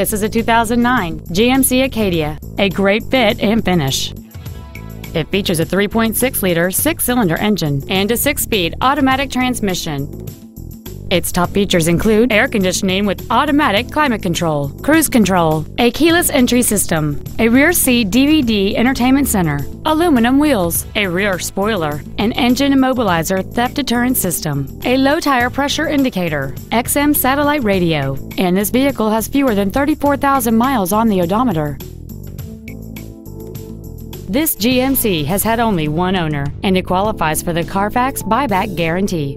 This is a 2009 GMC Acadia, a great fit and finish. It features a 3.6-liter six-cylinder engine and a six-speed automatic transmission. Its top features include air conditioning with automatic climate control, cruise control, a keyless entry system, a rear seat DVD entertainment center, aluminum wheels, a rear spoiler, an engine immobilizer theft deterrent system, a low tire pressure indicator, XM satellite radio, and this vehicle has fewer than 34,000 miles on the odometer. This GMC has had only one owner, and it qualifies for the Carfax buyback guarantee.